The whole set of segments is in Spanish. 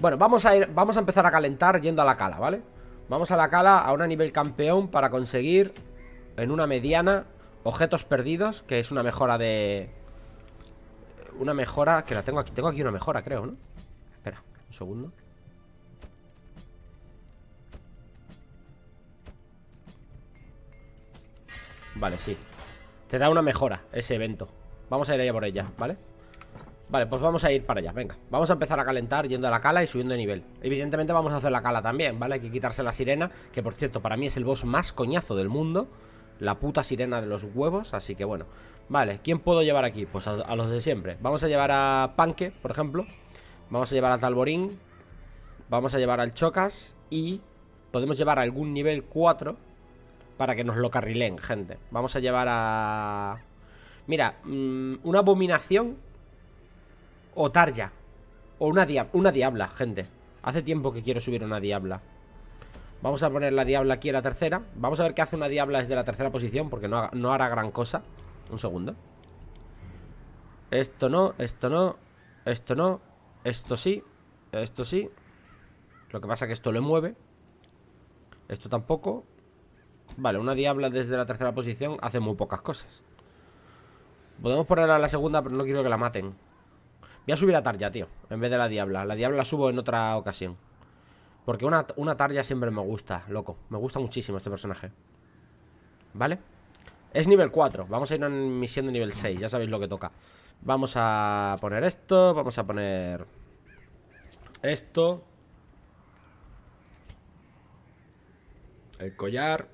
Bueno, vamos a ir, vamos a empezar a calentar yendo a la cala, ¿vale? Vamos a la cala a una nivel campeón para conseguir en una mediana objetos perdidos, que es una mejora de... Una mejora, que la tengo aquí, tengo aquí una mejora creo, ¿no? Espera, un segundo Vale, sí Te da una mejora ese evento Vamos a ir allá por ella, ¿vale? Vale, pues vamos a ir para allá, venga. Vamos a empezar a calentar yendo a la cala y subiendo de nivel. Evidentemente vamos a hacer la cala también, ¿vale? Hay que quitarse la sirena Que por cierto, para mí es el boss más coñazo del mundo. La puta sirena de los huevos Así que bueno. Vale, ¿quién puedo llevar aquí? Pues a, los de siempre. Vamos a llevar a Panque, por ejemplo. Vamos a llevar a Talborín. Vamos a llevar al Chocas. Y podemos llevar a algún nivel 4 Para que nos lo carrilen, gente. Vamos a llevar a... Mira, mm, una abominación o Tarja. O una, una diabla, gente. Hace tiempo que quiero subir una diabla. Vamos a poner la diabla aquí en la tercera. Vamos a ver qué hace una diabla desde la tercera posición, porque no, no hará gran cosa. Un segundo. Esto no, esto no, esto no, esto sí, esto sí. Lo que pasa es que esto le mueve. Esto tampoco. Vale, una diabla desde la tercera posición hace muy pocas cosas. Podemos ponerla a la segunda, pero no quiero que la maten. Voy a subir a Tarja, tío En vez de la Diabla. La Diabla la subo en otra ocasión. Porque una, una Tarja siempre me gusta, loco. Me gusta muchísimo este personaje. ¿Vale? Es nivel 4 Vamos a ir a una misión de nivel 6 Ya sabéis lo que toca. Vamos a poner esto Vamos a poner Esto. El collar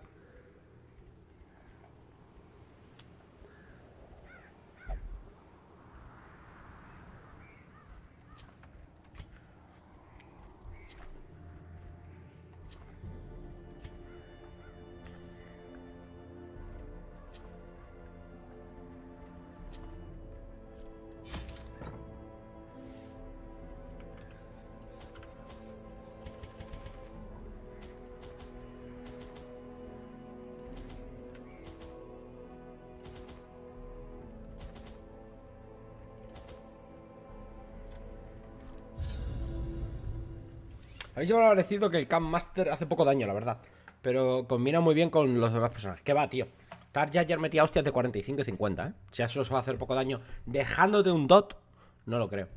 Habéis parecido que el Camp Master hace poco daño, la verdad. Pero combina muy bien con los demás personajes. ¿Qué va, tío? Tarja ayer metía hostias de 45 y 50, ¿eh? Si eso os va a hacer poco daño dejándote un dot, no lo creo.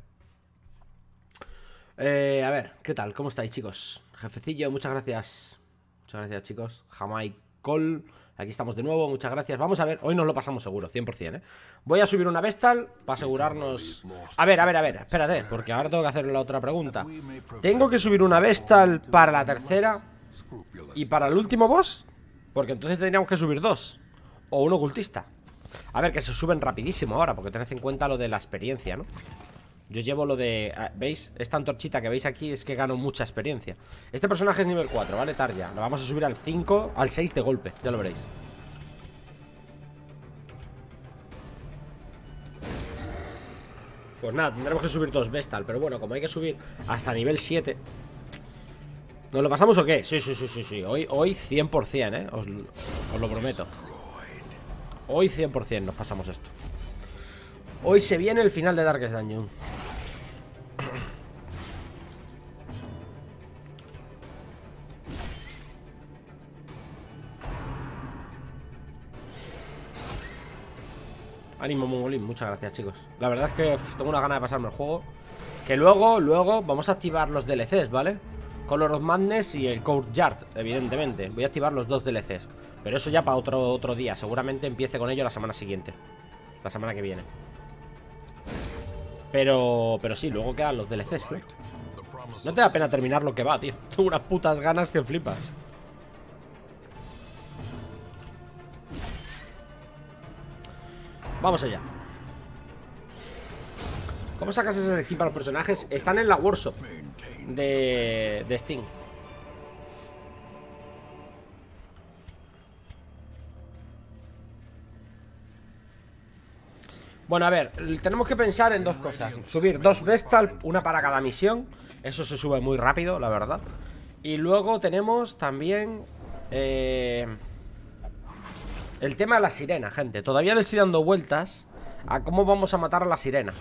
Eh, a ver, ¿qué tal? ¿Cómo estáis, chicos? Jefecillo, muchas gracias. Muchas gracias, chicos. Col. Aquí estamos de nuevo, muchas gracias Vamos a ver, hoy nos lo pasamos seguro, 100% ¿eh? Voy a subir una Vestal para asegurarnos A ver, a ver, a ver, espérate Porque ahora tengo que hacer la otra pregunta ¿Tengo que subir una Vestal para la tercera ¿Y para el último boss? Porque entonces tendríamos que subir dos O un ocultista A ver, que se suben rapidísimo ahora Porque tened en cuenta lo de la experiencia, ¿no? Yo llevo lo de... Ah, ¿Veis? Esta antorchita que veis aquí es que gano mucha experiencia Este personaje es nivel 4, ¿vale? Tarja Lo vamos a subir al 5, al 6 de golpe Ya lo veréis Pues nada, tendremos que subir dos Vestal Pero bueno, como hay que subir hasta nivel 7 ¿Nos lo pasamos o qué? Sí, sí, sí, sí, sí Hoy, hoy 100%, ¿eh? Os, os lo prometo Hoy 100% nos pasamos esto Hoy se viene el final de Darkest Dungeon Ánimo Mongolín, muchas gracias chicos. La verdad es que tengo una gana de pasarme el juego. Que luego, luego vamos a activar los DLCs, ¿vale? Color of Madness y el Code Yard, evidentemente. Voy a activar los dos DLCs Pero eso ya para otro, otro día. Seguramente empiece con ello la semana siguiente. La semana que viene. Pero, pero sí, luego quedan los DLCs, No te da pena terminar lo que va, tío. Tengo unas putas ganas que flipas Vamos allá. ¿Cómo sacas ese skin para los personajes? Están en la workshop de, de Steam. Bueno, a ver, tenemos que pensar en dos cosas. Subir dos Vestal, una para cada misión. Eso se sube muy rápido, la verdad. Y luego tenemos también eh, El tema de la sirena, gente. Todavía le estoy dando vueltas A cómo vamos a matar a la sirena.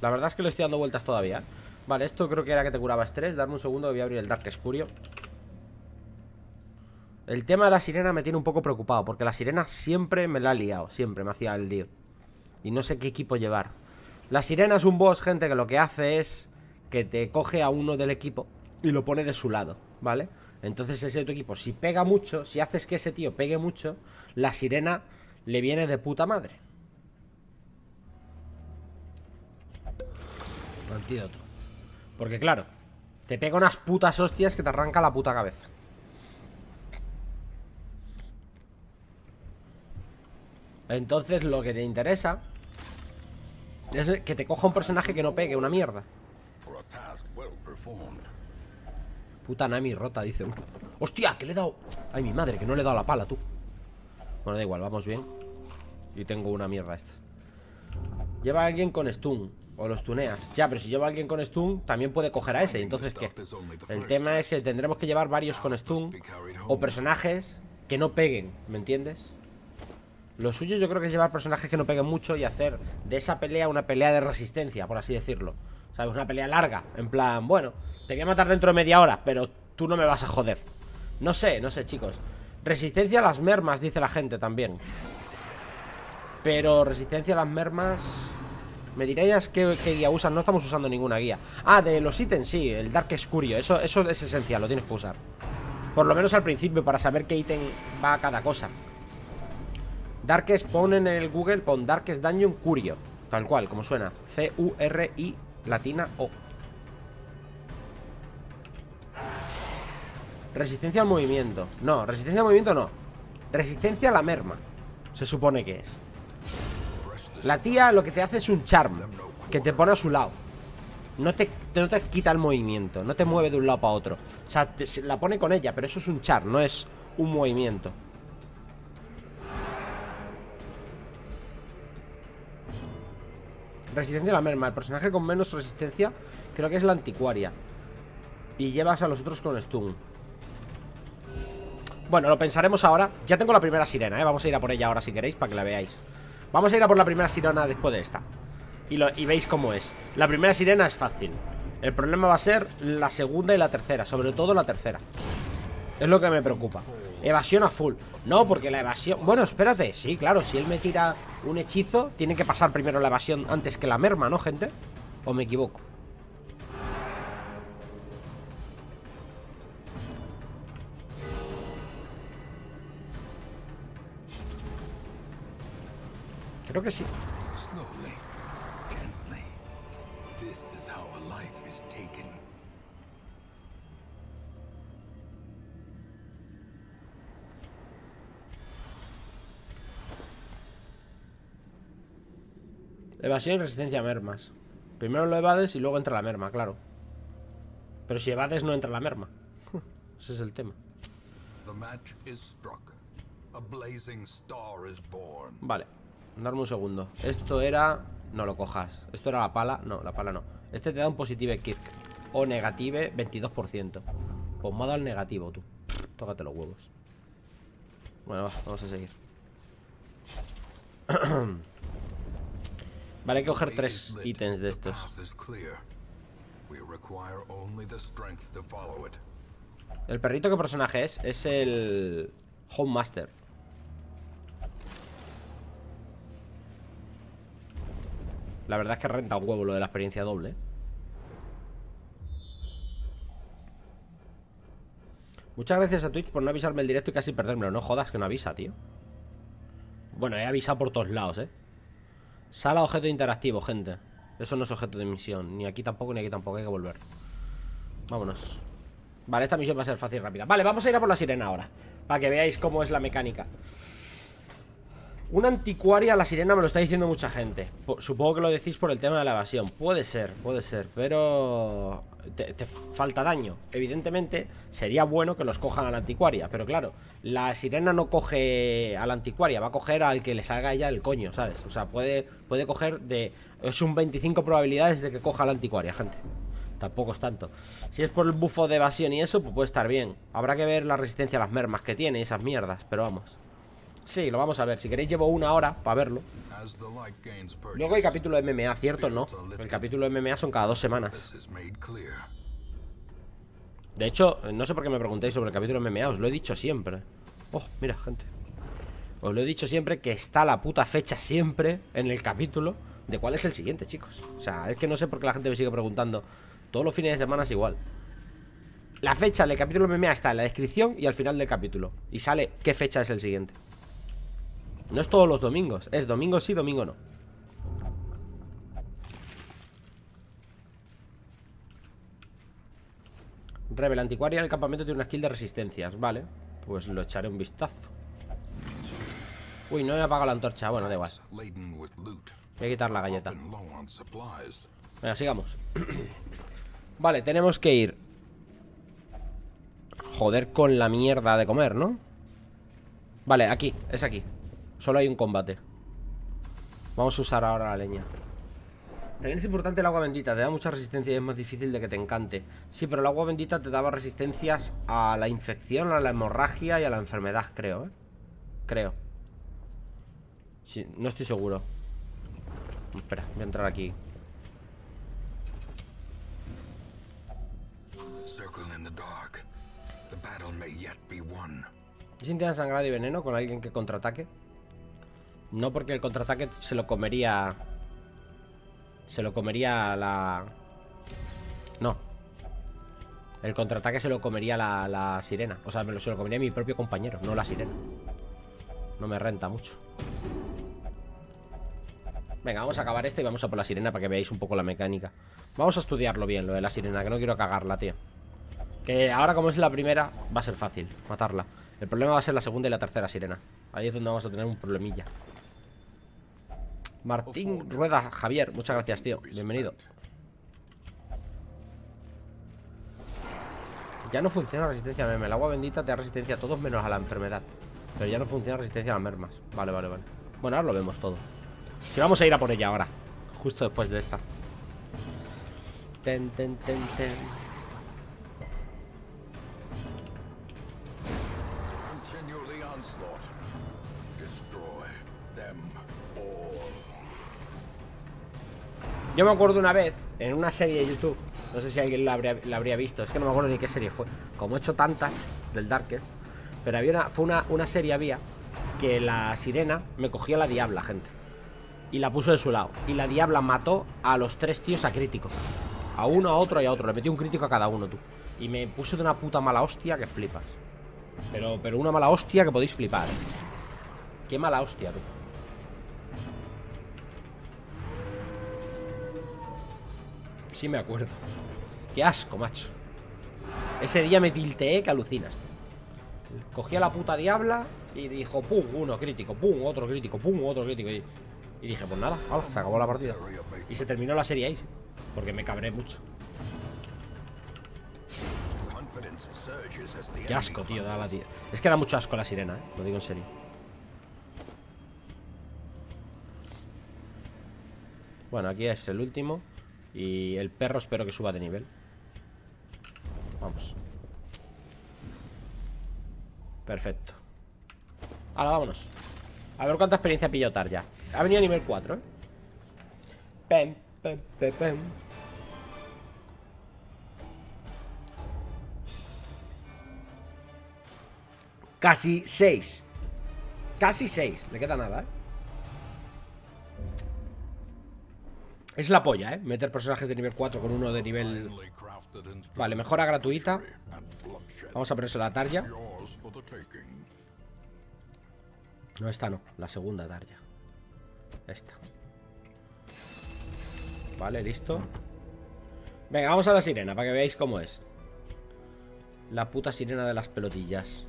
La verdad es que le estoy dando vueltas todavía Vale, esto creo que era que te curaba estrés. Darme un segundo que voy a abrir el Dark Escurio. El tema de la sirena me tiene un poco preocupado Porque la sirena siempre me la ha liado Siempre me hacía el lío. Y no sé qué equipo llevar. La sirena es un boss, gente, que lo que hace es Que te coge a uno del equipo Y lo pone de su lado, ¿vale? Entonces ese de tu equipo, si pega mucho Si haces que ese tío pegue mucho La sirena le viene de puta madre Antídoto porque claro, te pega unas putas hostias que te arranca la puta cabeza. Entonces lo que te interesa es que te coja un personaje que no pegue una mierda. Puta Nami rota, dice uno. ¡Hostia! Que le he dado... Ay, mi madre, que no le he dado la pala, tú. Bueno, da igual, vamos bien. Y tengo una mierda esta. Lleva a alguien con stun. O los tuneas Ya, pero si lleva alguien con stun También puede coger a ese Entonces, ¿qué? El tema es que tendremos que llevar varios con stun O personajes que no peguen ¿Me entiendes? Lo suyo yo creo que es llevar personajes que no peguen mucho Y hacer de esa pelea una pelea de resistencia Por así decirlo ¿Sabes? Una pelea larga. En plan, bueno Te voy a matar dentro de media hora Pero tú no me vas a joder. No sé, no sé, chicos. Resistencia a las mermas, dice la gente también. Pero resistencia a las mermas me diréis qué, guía usan No estamos usando ninguna guía. Ah, de los ítems, sí, el Dark Escurio. Eso, eso es esencial, lo tienes que usar. Por lo menos al principio, para saber qué ítem va a cada cosa. Darkest, pon en el Google Pon Darkest Dungeon Curio. Tal cual, como suena. C-U-R-I latina O. Resistencia al movimiento. No, resistencia al movimiento no. Resistencia a la merma Se supone que es. La tía lo que te hace es un charm Que te pone a su lado. No te, no te quita el movimiento No te mueve de un lado para otro. O sea, la pone con ella, pero eso es un charm No es un movimiento Resistencia a la merma. El personaje con menos resistencia Creo que es la anticuaria. Y llevas a los otros con stun. Bueno, lo pensaremos ahora. Ya tengo la primera sirena, ¿eh? Vamos a ir a por ella ahora si queréis Para que la veáis. Vamos a ir a por la primera sirena después de esta. Y, lo, y veis cómo es. La primera sirena es fácil. El problema va a ser la segunda y la tercera Sobre todo la tercera. Es lo que me preocupa. Evasión a full. No, porque la evasión... Bueno, espérate. Sí, claro, si él me tira un hechizo Tiene que pasar primero la evasión antes que la merma, ¿no, gente? ¿O me equivoco? Creo que sí. Evasión y resistencia a mermas. Primero lo evades y luego entra la merma, claro. Pero si evades no entra la merma. Ese es el tema. Vale. Darme un segundo Esto era... No lo cojas Esto era la pala No, la pala no Este te da un positive kick O negative 22% Pues me ha el negativo, tú Tócate los huevos Bueno, va, vamos a seguir Vale, hay que coger tres ítems de estos. El perrito, ¿qué personaje es? Es el... Home Master La verdad es que renta un huevo lo de la experiencia doble. Muchas gracias a Twitch por no avisarme el directo y casi perdérmelo. No jodas que no avisa, tío. Bueno, he avisado por todos lados, eh Sala objeto interactivo, gente. Eso no es objeto de misión. Ni aquí tampoco, ni aquí tampoco, hay que volver. Vámonos. Vale, esta misión va a ser fácil y rápida. Vale, vamos a ir a por la sirena ahora. Para que veáis cómo es la mecánica una anticuaria, la sirena me lo está diciendo mucha gente. Supongo que lo decís por el tema de la evasión. Puede ser, puede ser Pero te, falta daño. Evidentemente sería bueno que los cojan a la anticuaria Pero claro, la sirena no coge a la anticuaria Va a coger al que le salga ella el coño, ¿sabes? O sea, puede, puede coger de... Es un 25 probabilidades de que coja a la anticuaria, gente. Tampoco es tanto. Si es por el bufo de evasión y eso, pues puede estar bien. Habrá que ver la resistencia a las mermas que tiene Esas mierdas, pero vamos Sí, lo vamos a ver. Si queréis llevo una hora para verlo. Luego hay capítulo de MMA, ¿cierto? No. El capítulo de MMA son cada dos semanas. De hecho, no sé por qué me preguntáis sobre el capítulo de MMA, os lo he dicho siempre. Oh, mira, gente. Os lo he dicho siempre que está la puta fecha siempre en el capítulo de cuál es el siguiente, chicos. O sea, es que no sé por qué la gente me sigue preguntando. Todos los fines de semana es igual. La fecha del capítulo MMA está en la descripción y al final del capítulo. Y sale qué fecha es el siguiente. No es todos los domingos, es domingo sí, domingo no. Rebel anticuaria el campamento tiene una skill de resistencias, vale. Pues lo echaré un vistazo. Uy, no me apaga la antorcha, bueno, da igual. Voy a quitar la galleta. Venga, sigamos. vale, tenemos que ir. Joder con la mierda de comer, ¿no? Vale, aquí, es aquí. Solo hay un combate. Vamos a usar ahora la leña. También es importante el agua bendita, te da mucha resistencia y es más difícil de que te encante. Sí, pero el agua bendita te daba resistencias a la infección, a la hemorragia y a la enfermedad, creo, ¿eh? Creo. Sí, no estoy seguro. Espera, voy a entrar aquí. ¿Es sangrado y veneno con alguien que contraataque? No porque el contraataque se lo comería se lo comería la... No. El contraataque se lo comería la, sirena. O sea, se lo comería mi propio compañero No la sirena. No me renta mucho. Venga, vamos a acabar este y vamos a por la sirena Para que veáis un poco la mecánica. Vamos a estudiarlo bien, lo de la sirena Que no quiero cagarla, tío. Que ahora como es la primera Va a ser fácil matarla. El problema va a ser la segunda y la tercera sirena. Ahí es donde vamos a tener un problemilla Martín Rueda Javier, muchas gracias, tío. Bienvenido. Ya no funciona la resistencia a merma. El agua bendita te da resistencia a todos menos a la enfermedad. Pero ya no funciona la resistencia a las mermas. Vale, vale, vale. Bueno, ahora lo vemos todo. Si vamos a ir a por ella ahora. Justo después de esta. Ten, ten, ten, ten. Yo me acuerdo una vez, en una serie de YouTube, no sé si alguien la habría, visto, es que no me acuerdo ni qué serie fue. Como he hecho tantas del Darkest, pero había una, fue una, una serie había que la sirena me cogía la diabla, gente. Y la puso de su lado. Y la diabla mató a los tres tíos a críticos. A uno, a otro y a otro. Le metí un crítico a cada uno, tú. Y me puse de una puta mala hostia que flipas. Pero, pero una mala hostia que podéis flipar. Qué mala hostia, tú. Sí me acuerdo. Qué asco, macho. Ese día me tilteé que alucinas. Cogí a la puta diabla Y dijo, pum, uno crítico Pum, otro crítico, pum, otro crítico Y, dije, pues nada, se acabó la partida Y se terminó la serie ahí Porque me cabré mucho. Qué asco, tío, da la tía. Es que da mucho asco la sirena, ¿eh? Lo digo en serio. Bueno, aquí es el último y el perro espero que suba de nivel. Vamos. Perfecto. Ahora vámonos. A ver cuánta experiencia ha pillado ya Ha venido a nivel 4 ¿eh? Pem, pem, pem, pem. Casi 6 Casi 6 Le queda nada, ¿eh? Es la polla, ¿eh? Meter personajes de nivel 4 con uno de nivel... Vale, mejora gratuita. Vamos a ponerse la tarja. No, esta no, la segunda tarja. Esta. Vale, listo. Venga, vamos a la sirena para que veáis cómo es. La puta sirena de las pelotillas.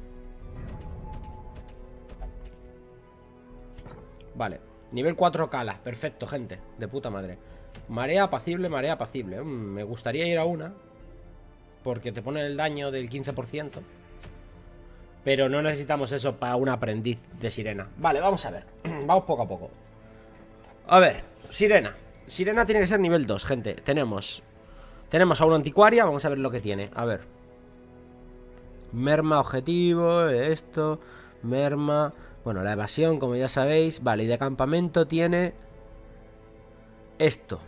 Vale. Nivel 4 cala, perfecto, gente. De puta madre Marea apacible, marea apacible. Mm, me gustaría ir a una. Porque te pone el daño del 15%. Pero no necesitamos eso para un aprendiz de sirena. Vale, vamos a ver. vamos poco a poco. A ver, sirena. Sirena tiene que ser nivel 2, gente. Tenemos... Tenemos a una anticuaria. Vamos a ver lo que tiene. A ver. Merma objetivo, esto. Merma, Bueno, la evasión, como ya sabéis Vale, y de campamento tiene Esto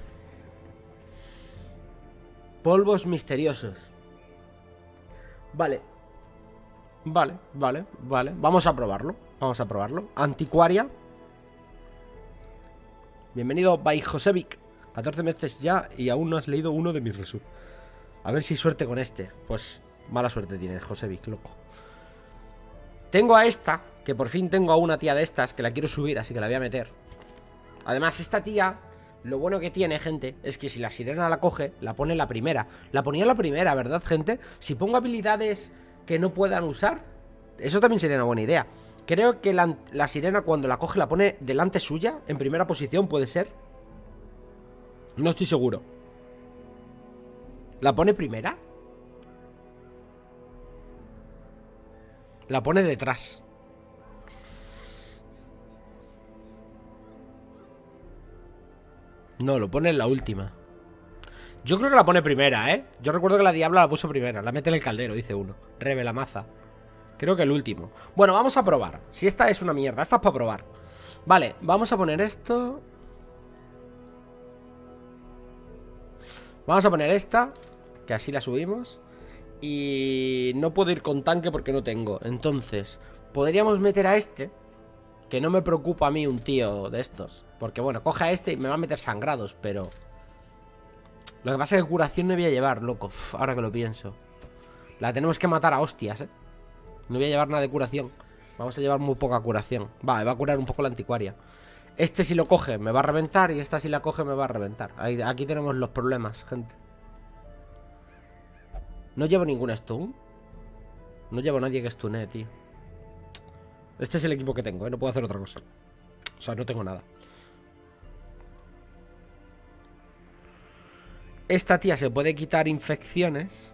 Polvos misteriosos. Vale. Vale, vale, vale. Vamos a probarlo, vamos a probarlo. Anticuaria. Bienvenido, by Josevic 14 meses ya y aún no has leído uno de mis resúmenes A ver si suerte con este. Pues mala suerte tienes, Josevic, loco. Tengo a esta Que por fin tengo a una tía de estas Que la quiero subir, así que la voy a meter. Además, esta tía lo bueno que tiene, gente, es que si la sirena la coge, la pone la primera. La ponía la primera, ¿verdad, gente? Si pongo habilidades que no puedan usar, eso también sería una buena idea. Creo que la, la, sirena cuando la coge la pone delante suya, en primera posición, ¿puede ser? No estoy seguro. ¿La pone primera? La pone detrás. No, lo pone en la última. Yo creo que la pone primera, ¿eh? Yo recuerdo que la diabla la puso primera. La mete en el caldero, dice uno. Rebe la maza. Creo que el último. Bueno, vamos a probar. Si esta es una mierda, esta es para probar. Vale, vamos a poner esto. Vamos a poner esta. Que así la subimos. Y no puedo ir con tanque porque no tengo. Entonces, podríamos meter a este. Que no me preocupa a mí un tío de estos. Porque bueno, coge a este y me va a meter sangrados, pero... Lo que pasa es que curación no voy a llevar, loco. ahora que lo pienso. La tenemos que matar a hostias, ¿eh? No voy a llevar nada de curación. Vamos a llevar muy poca curación. Va, va a curar un poco la anticuaria. Este si lo coge me va a reventar y esta si la coge me va a reventar. aquí tenemos los problemas, gente. No llevo ningún stun. No llevo nadie que stune, tío. Este es el equipo que tengo, ¿eh? No puedo hacer otra cosa. O sea, no tengo nada. Esta tía se puede quitar infecciones.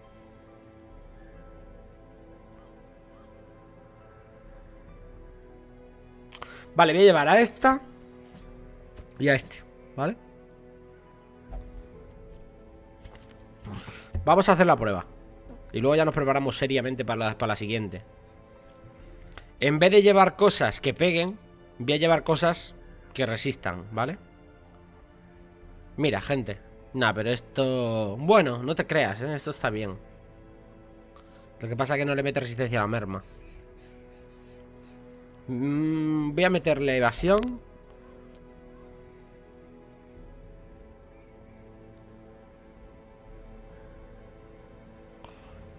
Vale, voy a llevar a esta y a este, ¿vale? Vamos a hacer la prueba Y luego ya nos preparamos seriamente para la, para la siguiente En vez de llevar cosas que peguen Voy a llevar cosas que resistan, ¿vale? Mira, gente Nah, pero esto... Bueno, no te creas, ¿eh? Esto está bien. Lo que pasa es que no le mete resistencia a la merma. Mm, voy a meterle evasión.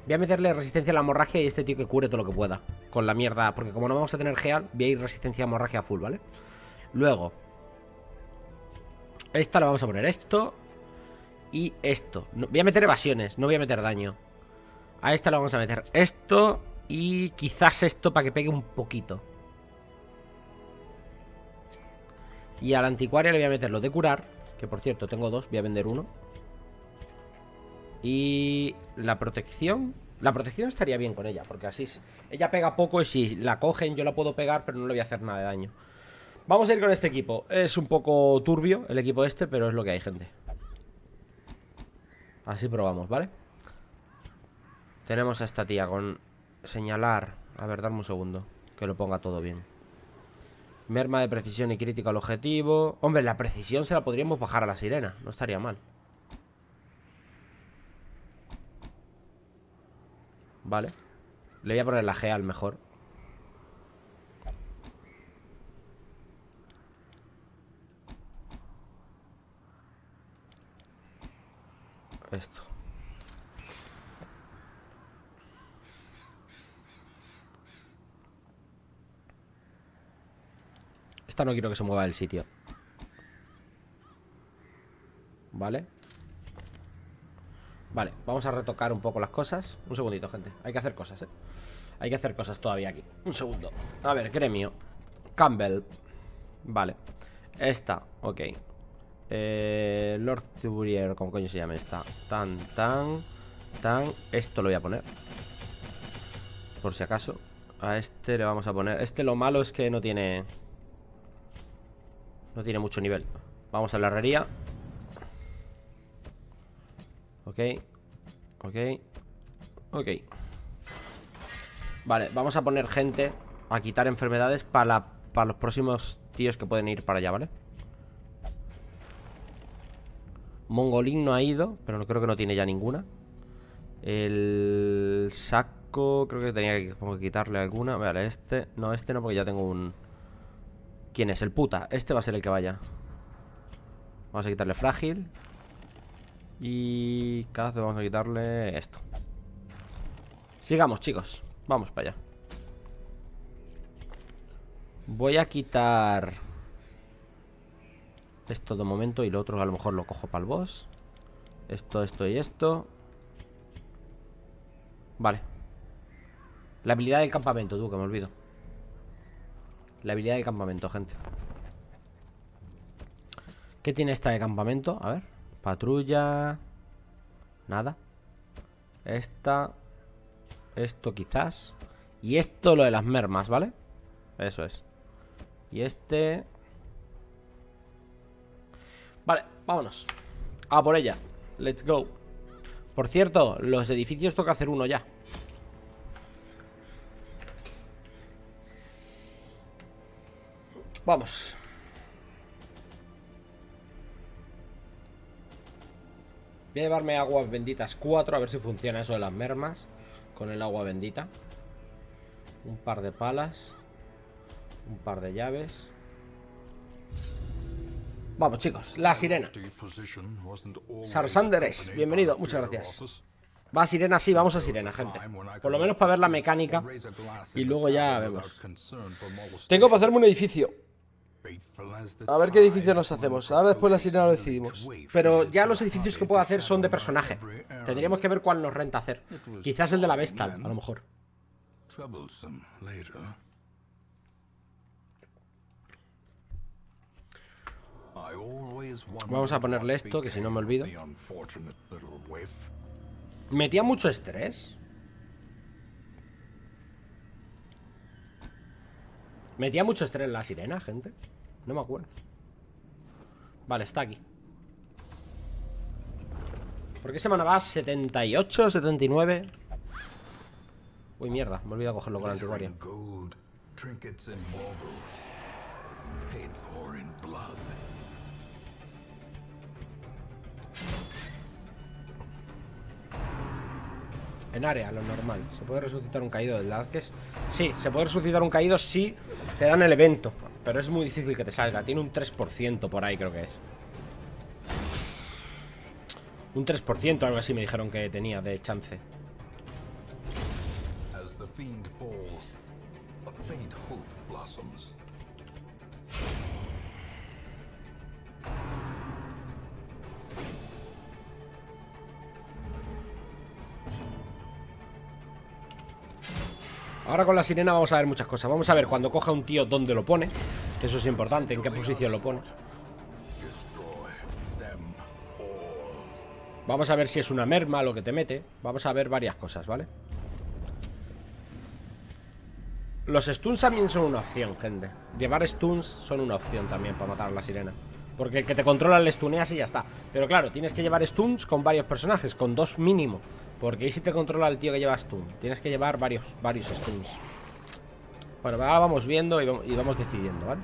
Voy a meterle resistencia a la hemorragia y este tío que cure todo lo que pueda. Con la mierda. Porque como no vamos a tener geal, voy a ir resistencia a hemorragia full, ¿vale? Luego. Esta la vamos a poner esto y esto. voy a meter evasiones, no voy a meter daño. A esta le vamos a meter esto y quizás esto para que pegue un poquito. Y a la anticuaria le voy a meter lo de curar, que por cierto tengo dos, voy a vender uno. Y la protección... La protección estaría bien con ella, porque así ella pega poco y si la cogen yo la puedo pegar, pero no le voy a hacer nada de daño. Vamos a ir con este equipo. Es un poco turbio el equipo este, pero es lo que hay, gente. Así probamos, ¿vale? Tenemos a esta tía con señalar A ver, dame un segundo Que lo ponga todo bien Merma de precisión y crítica al objetivo Hombre, la precisión se la podríamos bajar a la sirena No estaría mal Vale Le voy a poner la G al mejor esto. Esta no quiero que se mueva del sitio. Vale. Vale, vamos a retocar un poco las cosas Un segundito, gente, hay que hacer cosas, eh Hay que hacer cosas todavía aquí Un segundo A ver, gremio Campbell Vale Esta, ok eh, Lord Thurier, ¿cómo coño se llama esta? Tan, tan, tan. Esto lo voy a poner. Por si acaso. A este le vamos a poner. Este lo malo es que no tiene. No tiene mucho nivel. Vamos a la herrería. Ok. Ok. Ok. Vale, vamos a poner gente a quitar enfermedades para para los próximos tíos que pueden ir para allá, ¿vale? Mongolín no ha ido, pero no creo que no tiene ya ninguna. El saco, creo que tenía que, quitarle alguna. Vale, este, no, este no, porque ya tengo un... ¿Quién es? El puta. Este va a ser el que vaya. Vamos a quitarle frágil. Y cada vez vamos a quitarle esto. Sigamos, chicos. Vamos para allá. Voy a quitar esto de momento y lo otro a lo mejor lo cojo para el boss. Esto, esto y esto. Vale. La habilidad del campamento, tú, que me olvido. La habilidad del campamento, gente. ¿Qué tiene esta de campamento? A ver. Patrulla. Nada. Esta. Esto quizás. Y esto lo de las mermas, ¿vale? Eso es. Y este... Vale, vámonos A por ella Let's go Por cierto, los edificios toca hacer uno ya Vamos Voy a llevarme aguas benditas 4 A ver si funciona eso de las mermas Con el agua bendita Un par de palas un par de llaves. Vamos, chicos. La sirena. Sarsanderes, bienvenido. Muchas gracias. Va a sirena, sí, vamos a sirena, gente. Por lo menos para ver la mecánica. Y luego ya vemos. Tengo para hacerme un edificio. A ver qué edificio nos hacemos. Ahora después la sirena lo decidimos. Pero ya los edificios que puedo hacer son de personaje. Tendríamos que ver cuál nos renta hacer. Quizás el de la Vestal, a lo mejor. Vamos a ponerle esto, que si no me olvido. ¿Metía mucho estrés? ¿Metía mucho estrés la sirena, gente? No me acuerdo Vale, está aquí ¿Por qué semana va? ¿78? ¿79? Uy, mierda, me he olvidado cogerlo con la En área, lo normal. ¿Se puede resucitar un caído del Darkest? Sí, se puede resucitar un caído si te dan el evento. Pero es muy difícil que te salga. Tiene un 3% por ahí, creo que es. Un 3%, algo así me dijeron que tenía de chance. Ahora con la sirena vamos a ver muchas cosas. Vamos a ver cuando coja un tío dónde lo pone. Eso es importante, en qué posición lo pone. Vamos a ver si es una merma lo que te mete. Vamos a ver varias cosas, ¿vale? Los stuns también son una opción, gente. Llevar stuns son una opción también para matar a la sirena Porque el que te controla le stuneas y ya está. Pero claro, tienes que llevar stuns con varios personajes Con dos mínimo. Porque ahí si te controla el tío que lleva stun Tienes que llevar varios, varios stuns. Bueno, ahora vamos viendo y vamos, decidiendo, ¿vale?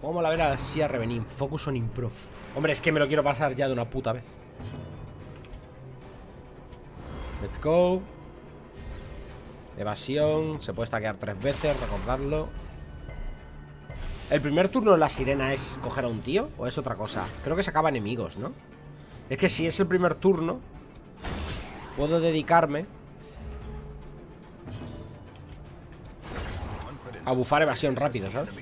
¿Cómo la ver a Revenin? Focus on improve Hombre, es que me lo quiero pasar ya de una puta vez. Let's go. Evasión Se puede stackear tres veces, recordadlo ¿El primer turno de la sirena es coger a un tío? ¿O es otra cosa? Creo que se acaba enemigos, ¿no? Es que si es el primer turno Puedo dedicarme A bufar evasión rápido, ¿sabes?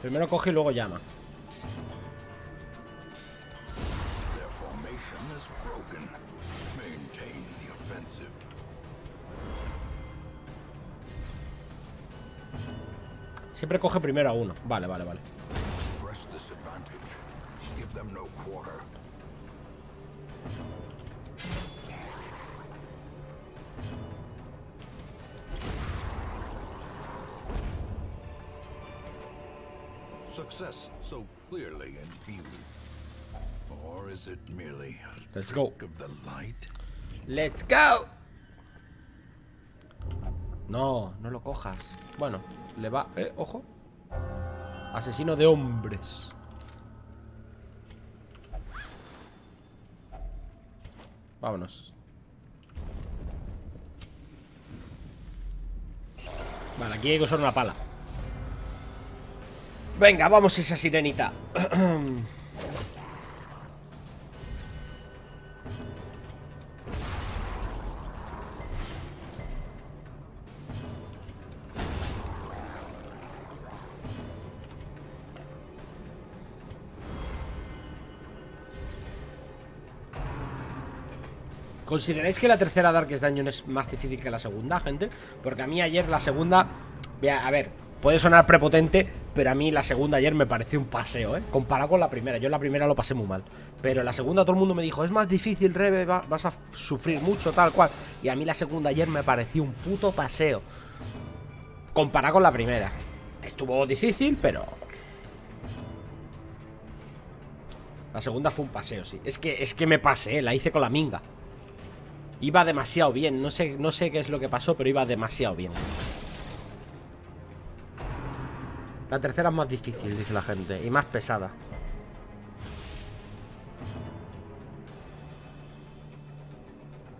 Primero coge y luego llama Siempre coge primero a uno. Vale, vale, vale. Let's go. Let's go. No, no lo cojas. Bueno, le va... Eh, ojo. Asesino de hombres. Vámonos. Vale, aquí hay que usar una pala. Venga, vamos esa sirenita. ¿Consideráis que la tercera Darkest Dungeon es más difícil que la segunda, gente? Porque a mí ayer la segunda... A ver, puede sonar prepotente, pero a mí la segunda ayer me pareció un paseo, ¿eh? Comparado con la primera. Yo la primera lo pasé muy mal. Pero la segunda todo el mundo me dijo, es más difícil, Rebe, va- vas a sufrir mucho, tal cual. Y a mí la segunda ayer me pareció un puto paseo. Comparado con la primera. Estuvo difícil, pero... La segunda fue un paseo, sí. Es que, es que me pasé, la hice con la minga. Iba demasiado bien. No sé, no sé qué es lo que pasó, pero iba demasiado bien. La tercera es más difícil, dice la gente. Y más pesada.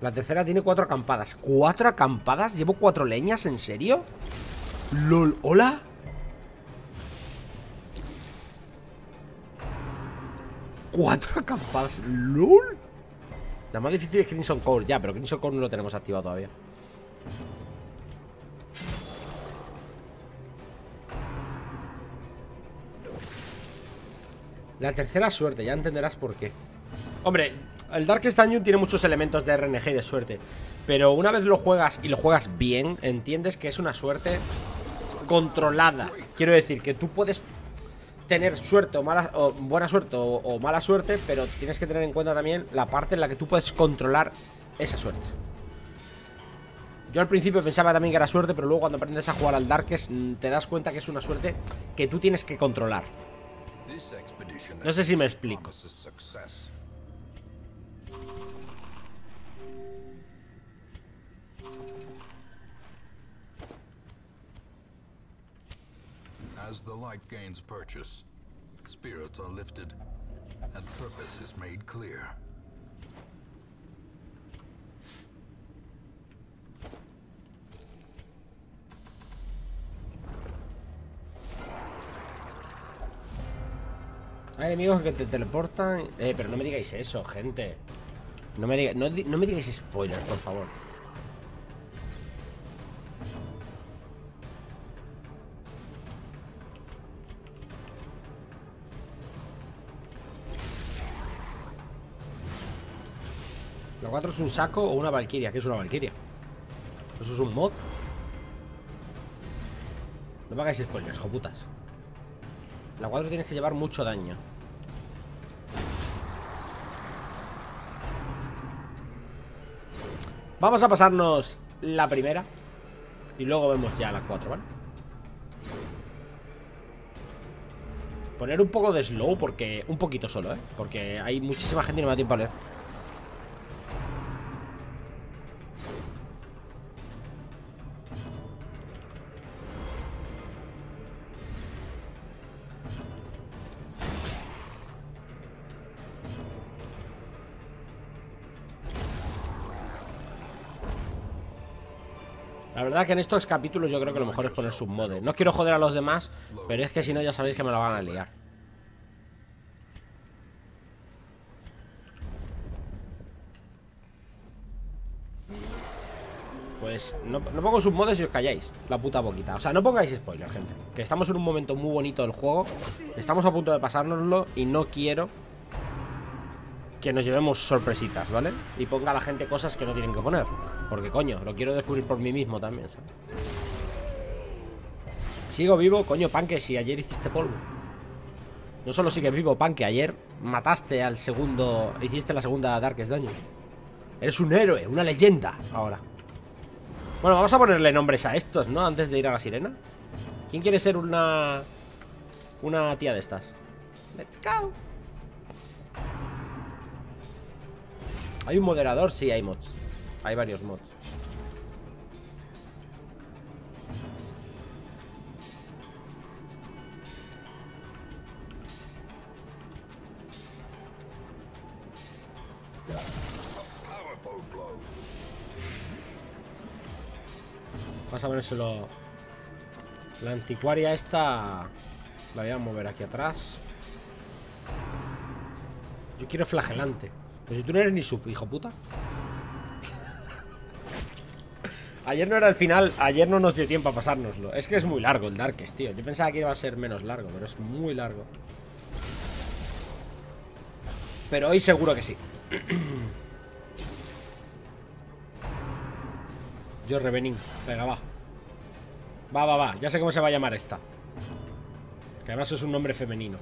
La tercera tiene cuatro acampadas. ¿Cuatro acampadas? ¿Llevo cuatro leñas? ¿En serio? LOL, ¿hola? Cuatro acampadas. LOL. La más difícil es Crimson Core, ya, pero Crimson Core no lo tenemos activado todavía. La tercera suerte, ya entenderás por qué. Hombre, el Darkest Dungeon tiene muchos elementos de RNG y de suerte. Pero una vez lo juegas y lo juegas bien, entiendes que es una suerte controlada. Quiero decir que tú puedes tener suerte o mala o buena suerte o, o mala suerte, pero tienes que tener en cuenta también la parte en la que tú puedes controlar esa suerte. Yo al principio pensaba también que era suerte, pero luego cuando aprendes a jugar al Darkest mm, te das cuenta que es una suerte que tú tienes que controlar. No sé si me explico. As the light gains purchase, spirits are lifted, and purpose is made clear. Hay enemigos que te teleportan. Eh, pero no me digáis eso, gente. No me, diga- no, no me digáis spoilers, por favor. La 4 es un saco o una valquiria. ¿Qué es una valquiria? ¿Eso es un mod? No me hagáis spoilers, joputas. La 4 tienes que llevar mucho daño. Vamos a pasarnos la primera. Y luego vemos ya la 4, ¿vale? Poner un poco de slow porque... Un poquito solo, ¿eh? Porque hay muchísima gente y no me da tiempo a leer. La verdad que en estos capítulos yo creo que lo mejor es poner submodes. No quiero joder a los demás, pero es que si no ya sabéis que me lo van a liar. Pues no, no pongo submodes si os calláis La puta boquita O sea, no pongáis spoilers, gente Que estamos en un momento muy bonito del juego Estamos a punto de pasárnoslo Y no quiero que nos llevemos sorpresitas, ¿vale? Y ponga a la gente cosas que no tienen que poner. Porque coño, lo quiero descubrir por mí mismo también, ¿sabes? Sigo vivo, coño, Panque, si ayer hiciste polvo. No solo sigues vivo, Panque, ayer mataste al segundo Hiciste la segunda Darkest Dungeon Eres un héroe, una leyenda Ahora. Bueno, vamos a ponerle nombres a estos, ¿no? Antes de ir a la sirena. ¿Quién quiere ser una... Una tía de estas Let's go ¿Hay un moderador? Sí, hay mods. Hay varios mods. Vamos a ponérselo La anticuaria esta La voy a mover aquí atrás. Yo quiero flagelante Pues si tú no eres ni sub, hijo puta Ayer no era el final Ayer no nos dio tiempo a pasárnoslo Es que es muy largo el Darkest, tío Yo pensaba que iba a ser menos largo Pero es muy largo Pero hoy seguro que sí Yo Revenin. Venga, va. Va, va, va. Ya sé cómo se va a llamar esta. Que además es un nombre femenino.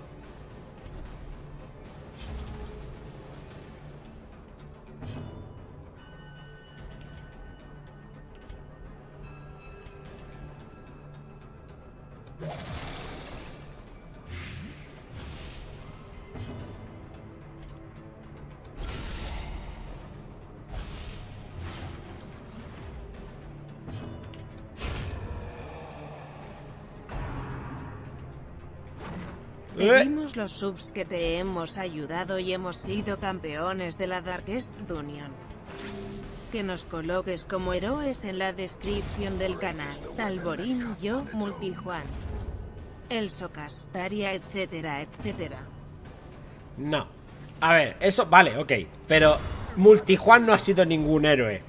Los subs que te hemos ayudado y hemos sido campeones de la Darkest Dungeon. Que nos coloques como héroes en la descripción del canal. Talborín, yo, Multijuan. El Socas, Taria, etcétera, etcétera. No. A ver, eso, vale, ok. Pero Multijuan no ha sido ningún héroe.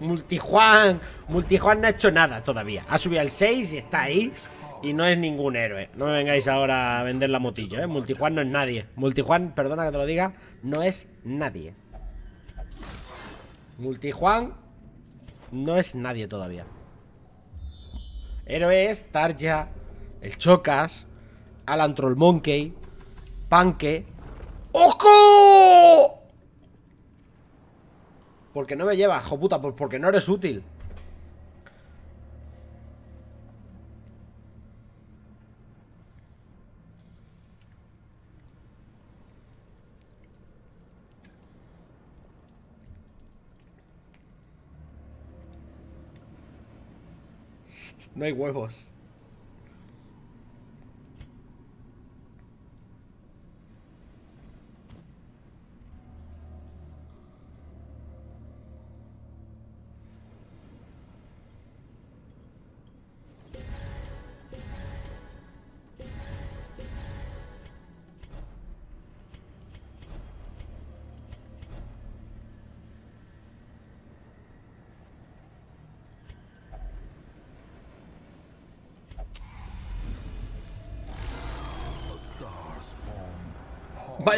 Multijuan, Multijuan no ha hecho nada todavía. Ha subido al 6 y está ahí. Y no es ningún héroe. No me vengáis ahora a vender la motillo, ¿eh? Multijuan no es nadie. Multijuan, perdona que te lo diga, no es nadie. Multijuan no es nadie todavía. Héroe es Tarja, el Chocas, Alan Trollmonkey, Panque. ¡Ojo! Porque no me lleva, hijo puta, pues porque no eres útil. No hay huevos.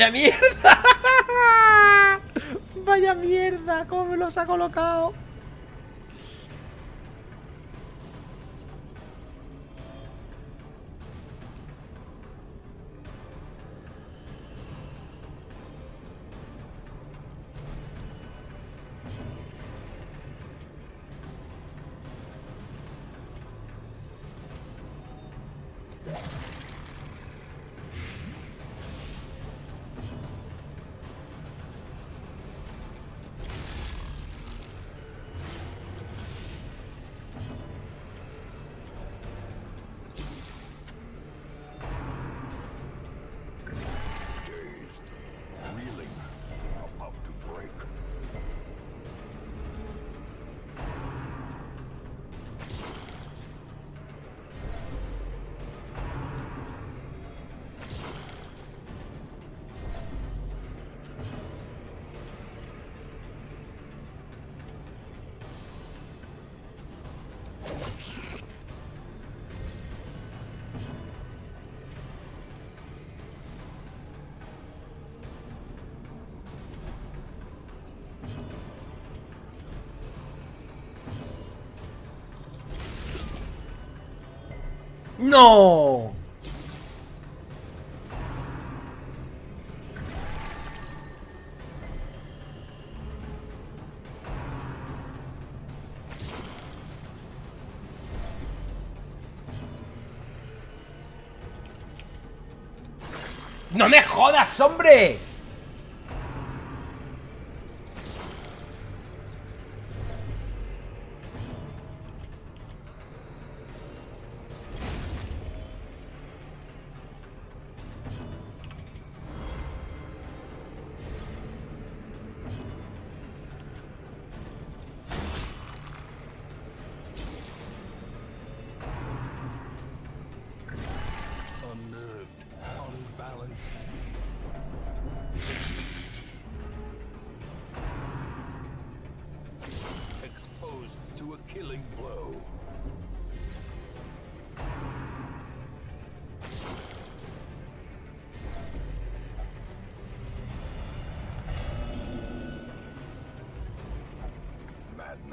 ¡Vaya mierda! ¡Vaya mierda! ¿Cómo me los ha colocado? ¡No! ¡No me jodas, hombre!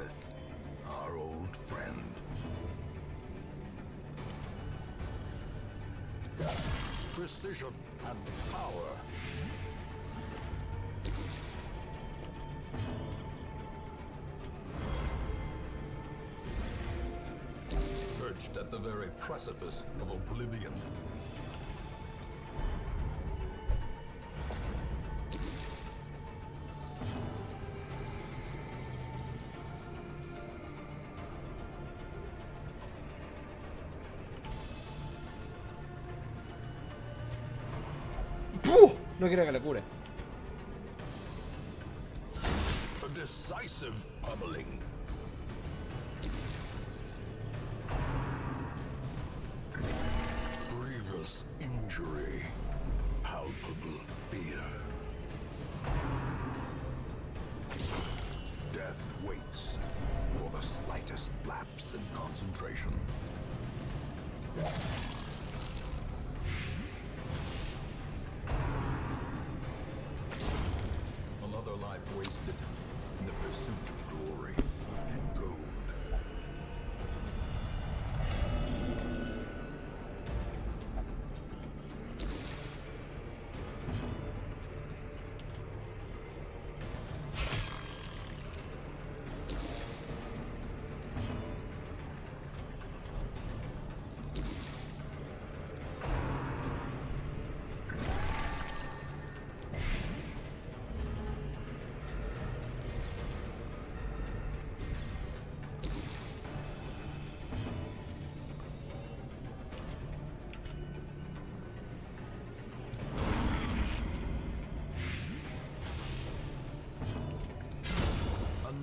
Madness, our old friend. Precision and power. Perched at the very precipice of oblivion. No quiero que le cure.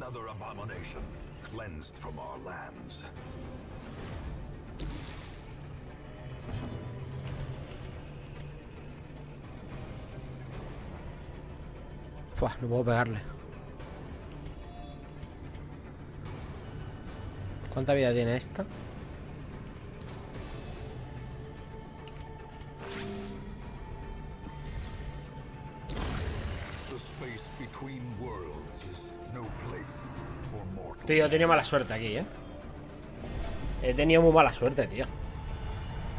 Another abomination cleansed from our lands. Fua, no puedo pegarle. ¿Cuánta vida tiene esta? Tío, he tenido mala suerte aquí, ¿eh? He tenido muy mala suerte, tío.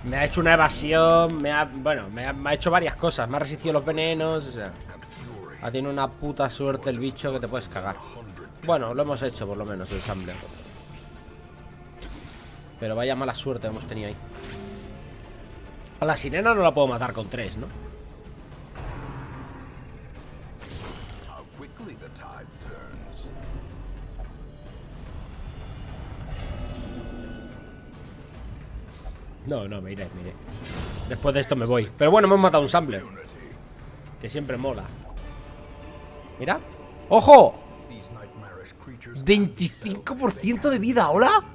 Me ha hecho una evasión, me ha... Bueno, me ha, hecho varias cosas. Me ha resistido los venenos, o sea... Ha tenido una puta suerte el bicho que te puedes cagar. Bueno, lo hemos hecho por lo menos, el Sambler. Pero vaya mala suerte hemos tenido ahí. A la sirena no la puedo matar con tres, ¿no? No, no, me iré. Después de esto me voy. Pero bueno, hemos matado un Sambler. Unity. Que siempre mola. Mira. ¡Ojo! These nightmarish creatures 25% de vida, ¿hola?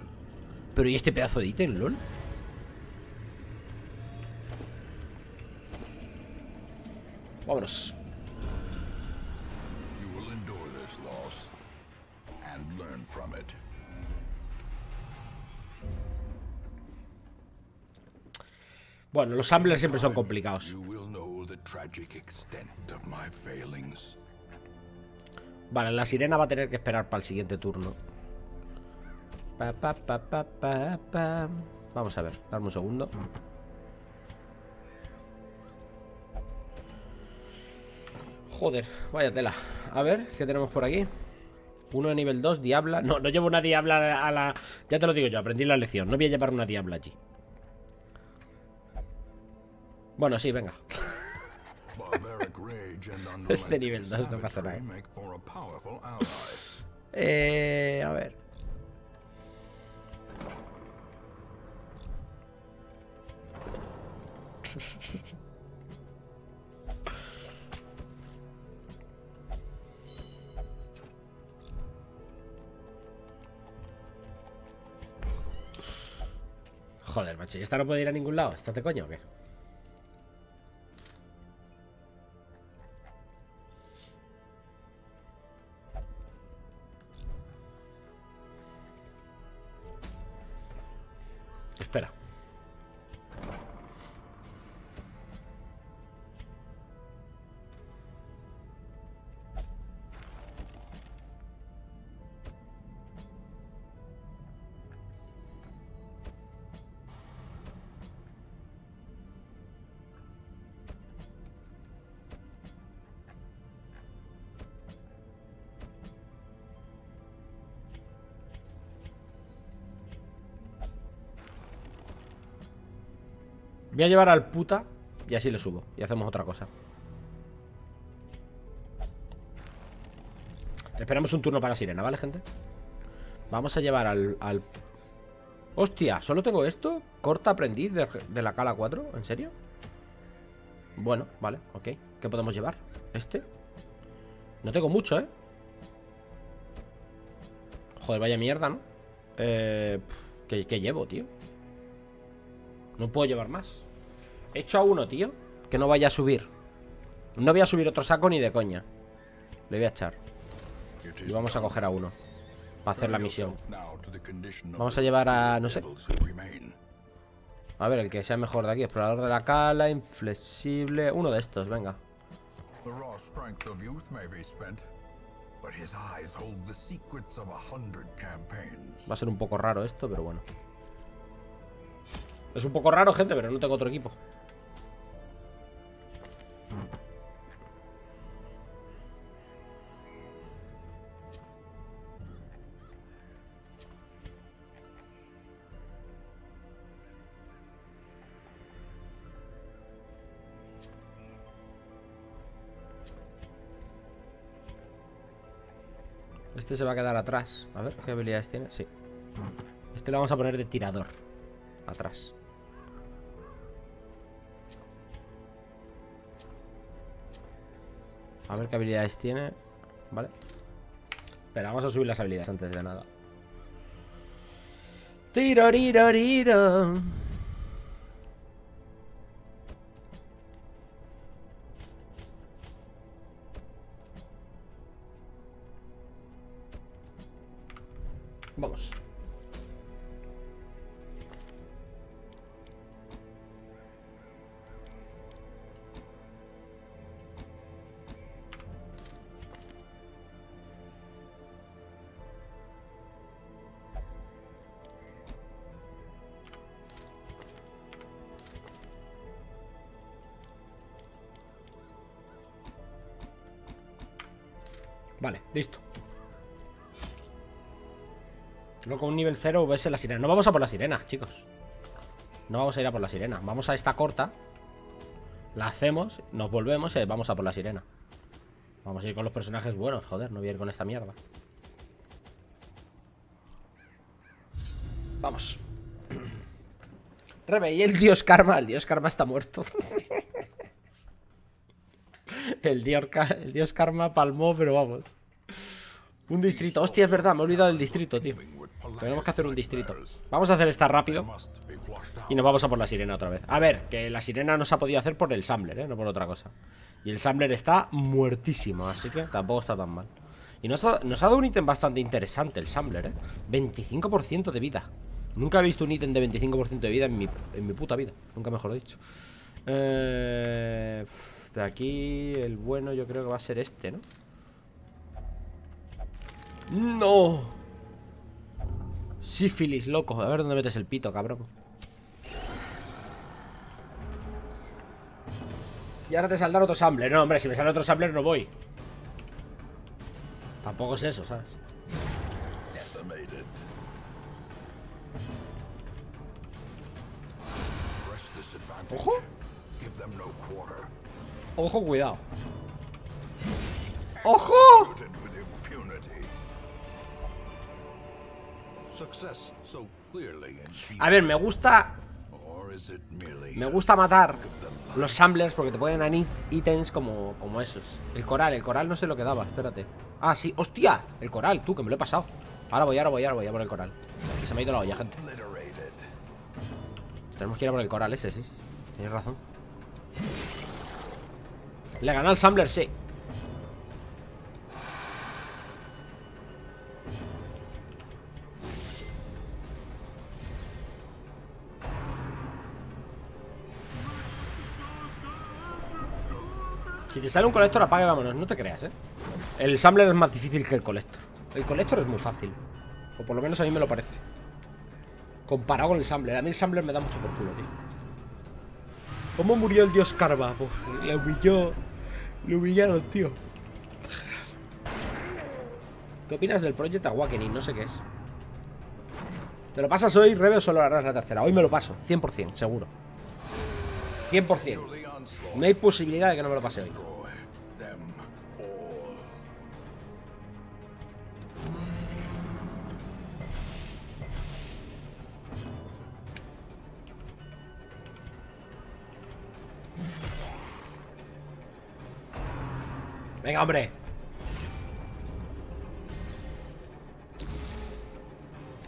Pero ¿y este pedazo de ítem, lol? Vámonos. Bueno, los Samblers siempre son complicados. Vale, la sirena va a tener que esperar para el siguiente turno. Pa, pa, pa, pa, pa, pa. Vamos a ver, dame un segundo. Joder, vaya tela. A ver, ¿qué tenemos por aquí? Uno de nivel 2, diabla. No, no llevo una diabla a la... Ya te lo digo yo, aprendí la lección. No voy a llevar una diabla allí. Bueno, sí, venga. Este nivel dos no pasa nada. Eh, a ver. Joder, macho, ¿y esta no puede ir a ningún lado? ¿Estás de coño o qué? Voy a llevar al puta y así le subo. Y hacemos otra cosa. Esperamos un turno para sirena, ¿vale, gente? Vamos a llevar al... al... Hostia, ¿solo tengo esto? ¿Corta aprendiz de, la cala 4? ¿En serio? Bueno, vale, ok ¿Qué podemos llevar? ¿Este? No tengo mucho, ¿eh? Joder, vaya mierda, ¿no? Eh... ¿Qué, qué llevo, tío? No puedo llevar más He hecho a uno, tío Que no vaya a subir. No voy a subir otro saco ni de coña. Le voy a echar. Y vamos a coger a uno Para hacer la misión. Vamos a llevar a, no sé. A ver, el que sea mejor de aquí Explorador de la cala, inflexible Uno de estos, venga. Va a ser un poco raro esto, pero bueno. Es un poco raro, gente, pero no tengo otro equipo Este se va a quedar atrás. A ver, ¿qué habilidades tiene? Sí. Este lo vamos a poner de tirador. Atrás. A ver qué habilidades tiene. Vale. Espera, vamos a subir las habilidades antes de nada. Tiroriroriro. Vamos. 0 ves la sirena. No vamos a por la sirena, chicos. No vamos a ir a por la sirena. Vamos a esta corta. La hacemos, nos volvemos y vamos a por la sirena. Vamos a ir con los personajes buenos, joder, no voy a ir con esta mierda. Vamos. Rebe, y el dios karma. El dios karma está muerto. el, dios, el dios karma palmó, pero vamos. Un distrito. Hostia, es verdad, me he olvidado del distrito, tío. Tenemos que hacer un distrito. Vamos a hacer esta rápido. Y nos vamos a por la sirena otra vez. A ver, que la sirena no se ha podido hacer por el Sambler, ¿eh? No por otra cosa. Y el Sambler está muertísimo, así que tampoco está tan mal. Y nos ha, nos ha dado un ítem bastante interesante el Sambler, ¿eh? 25% de vida. Nunca he visto un ítem de 25% de vida en mi, en mi puta vida. Nunca mejor dicho. Eh, de aquí, el bueno yo creo que va a ser este, ¿no? ¡No! Sífilis, loco. A ver dónde metes el pito, cabrón. Y ahora te saldrá otro Sambler. No, hombre, si me sale otro Sambler no voy. Tampoco es eso, ¿sabes? Ojo. Ojo, cuidado. ¡Ojo! A ver, me gusta Me gusta matar los samplers porque te pueden dar ítems como, como esos. El coral, el coral no sé lo que daba, espérate. Ah, sí, hostia, el coral, tú, que me lo he pasado. Ahora voy, ahora voy, ahora voy a por el coral. Que se me ha ido la olla, gente. Tenemos que ir a por el coral ese, sí. Tienes razón. Le ganó al Sampler, sí. Si te sale un colector, apague, vámonos. No te creas, ¿eh? El Sampler es más difícil que el colector. El colector es muy fácil. O por lo menos a mí me lo parece. Comparado con el Sampler. A mí el Sampler me da mucho por culo, tío. ¿Cómo murió el dios? Pues, le humilló. Le humillaron, tío. ¿Qué opinas del Project Awakening? No sé qué es. ¿Te lo pasas hoy, Rebe, o solo harás la tercera? Hoy me lo paso, 100%, seguro. 100%. No hay posibilidad de que no me lo pase hoy. Venga, hombre.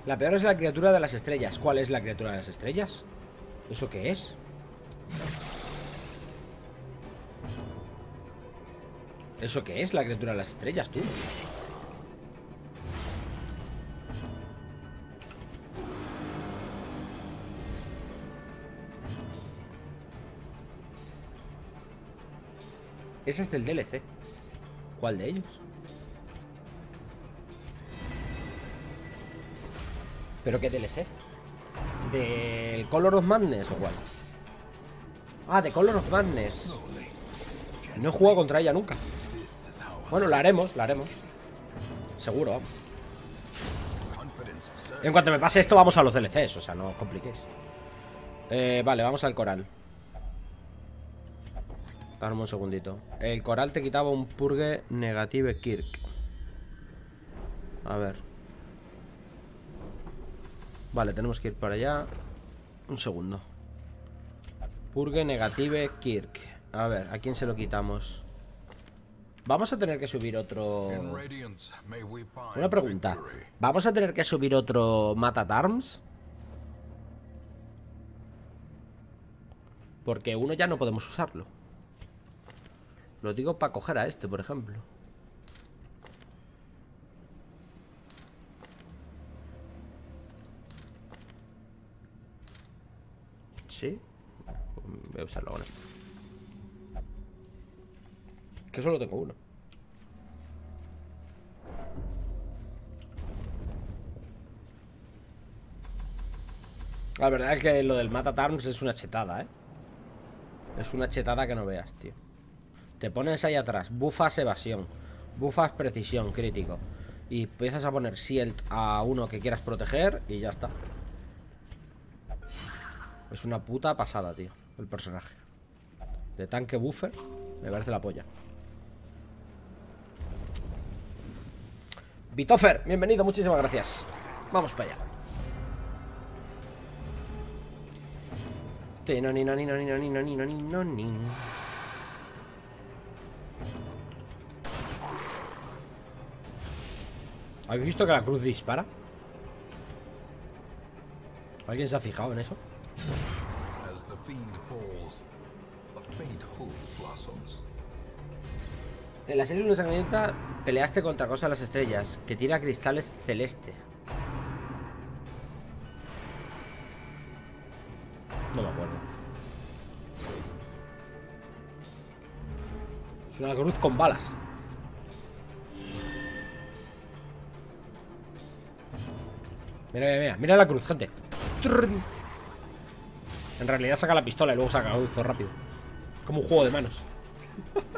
La peor es la criatura de las estrellas. ¿Cuál es la criatura de las estrellas? ¿Eso qué es? ¿Eso qué es la criatura de las estrellas, tú? Ese es del DLC. ¿Cuál de ellos? ¿Pero qué DLC? ¿Del Color of Madness o cuál? Ah, de Color of Madness. No he jugado contra ella nunca. Bueno, la haremos, la haremos. Seguro. En cuanto me pase esto, vamos a los DLCs, o sea, no os compliquéis. Eh, vale, vamos al coral. Dame un segundito. El coral te quitaba un purge negative Kirk. A ver. Vale, tenemos que ir para allá. Un segundo. Purge negative Kirk. A ver, ¿a quién se lo quitamos? Vamos a tener que subir otro... Una pregunta. ¿Vamos a tener que subir otro Matat Arms? Porque uno ya no podemos usarlo. Lo digo para coger a este, por ejemplo. ¿Sí? Voy a usarlo ahora. Que solo tengo uno. La verdad es que lo del Matat Arms es una chetada, ¿eh? Es una chetada que no veas, tío. Te pones ahí atrás, bufas evasión, bufas precisión, crítico. Y empiezas a poner shield a uno que quieras proteger y ya está. Es una puta pasada, tío, el personaje. De tanque buffer, me parece la polla. Bitofer, bienvenido, muchísimas gracias. Vamos para allá. ¿Habéis visto que la cruz dispara? ¿Alguien se ha fijado en eso? En la serie Luna Sangrienta peleaste contra Cosa de las Estrellas, que tira cristales celeste. No me acuerdo. Es una cruz con balas. Mira, mira, mira, mira la cruz, gente. En realidad saca la pistola y luego saca la cruz todo rápido. Como un juego de manos.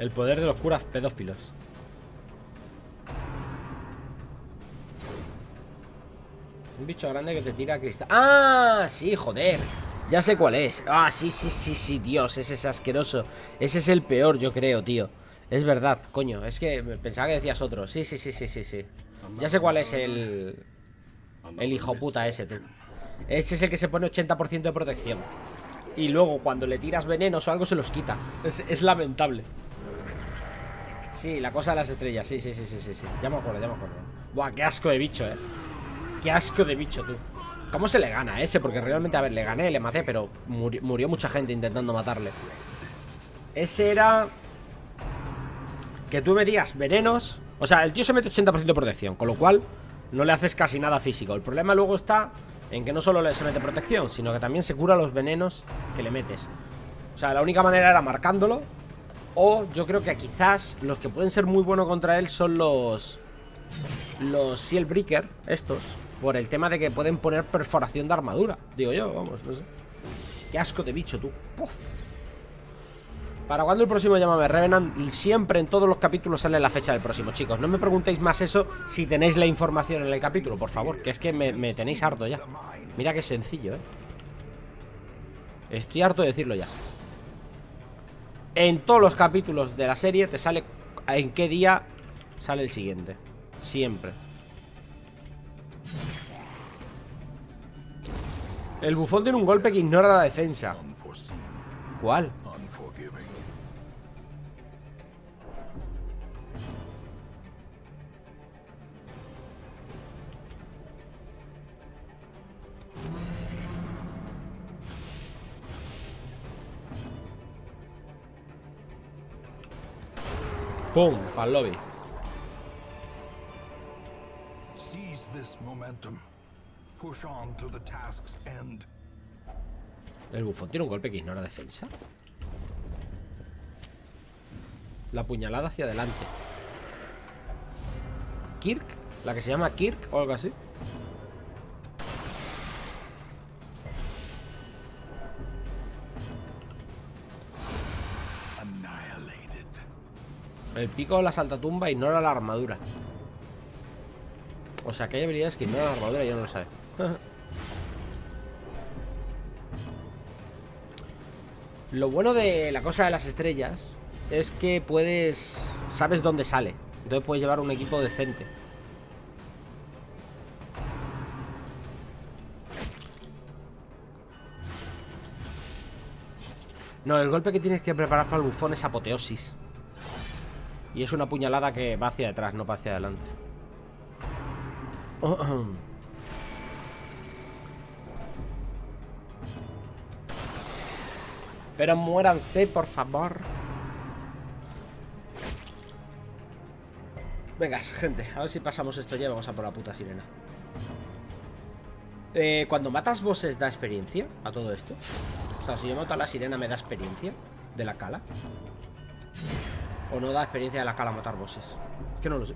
El poder de los curas pedófilos. Un bicho grande que te tira cristal. ¡Ah! Sí, joder. Ya sé cuál es. Ah, sí, sí, sí, sí, Dios. Ese es asqueroso. Ese es el peor, yo creo, tío. Es verdad, coño. Es que pensaba que decías otro. Sí, sí, sí, sí, sí, sí. Ya sé cuál es el. El hijo puta ese, tú. Ese es el que se pone 80% de protección. Y luego cuando le tiras venenos o algo se los quita. Es, es lamentable. Sí, la cosa de las estrellas. Sí, sí, sí, sí, sí, sí. Ya me acuerdo, ya me acuerdo. Buah, qué asco de bicho, eh. Qué asco de bicho, tú. ¿Cómo se le gana a ese? Porque realmente, a ver, le gané, le maté, pero muri- murió mucha gente intentando matarle. Ese era... Que tú metías venenos... O sea, el tío se mete 80% de protección, con lo cual no le haces casi nada físico. El problema luego está en que no solo le se mete protección, sino que también se cura los venenos que le metes. O sea, la única manera era marcándolo. O yo creo que quizás los que pueden ser muy buenos contra él son los... Los Seal Breaker, estos. Por el tema de que pueden poner perforación de armadura. Digo yo, vamos, no sé. Qué asco de bicho, tú. Puf. ¿Para cuándo el próximo Llámame Revenant? Siempre en todos los capítulos sale la fecha del próximo, chicos. No me preguntéis más eso si tenéis la información en el capítulo, por favor. Que es que me, me tenéis harto ya. Mira qué sencillo, ¿eh? Estoy harto de decirlo ya. En todos los capítulos de la serie te sale en qué día sale el siguiente. Siempre. El bufón tiene un golpe que ignora la defensa. ¿Cuál? ¡Pum! Pa'l lobby. Seize this momentum. Push on to the task's end. ¿El bufón tiene un golpe que ignora defensa? La puñalada hacia adelante. ¿Kirk? ¿La que se llama Kirk o algo así? El pico de la saltatumba ignora la armadura. O sea, que hay habilidades que ignoran la armadura y yo no lo sabe. lo bueno de la cosa de las estrellas es que puedes... Sabes dónde sale. Entonces puedes llevar un equipo decente. No, el golpe que tienes que preparar para el bufón es apoteosis. Y es una puñalada que va hacia atrás, no va hacia adelante. Pero muéranse, por favor. Venga, gente, a ver si pasamos esto ya y vamos a por la puta sirena. Eh, cuando matas bosses da experiencia a todo esto. O sea, si yo mato a la sirena me da experiencia de la cala. O no da experiencia de la cala matar bosses. Es que no lo sé.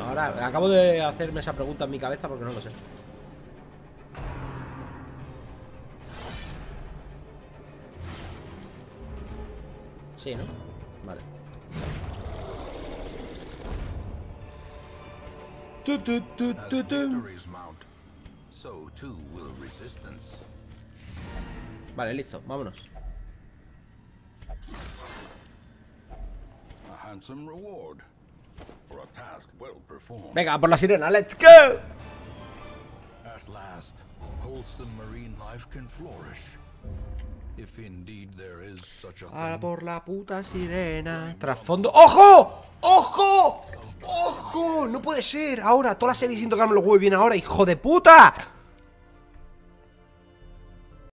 Ahora acabo de hacerme esa pregunta en mi cabeza porque no lo sé. Sí, ¿no? Vale. Tu, tu, tu, tu, tu. victories mount, so too will resistance. Vale, listo, vámonos. Venga, a por la sirena, let's go. At last, wholesome marine life can flourish. If indeed there is such a Ahora thing. por la puta sirena. Trasfondo. ¡Ojo! ¡Ojo! ¡Ojo! No puede ser. Ahora, toda la serie sin tocarme los huevos viene ahora, hijo de puta.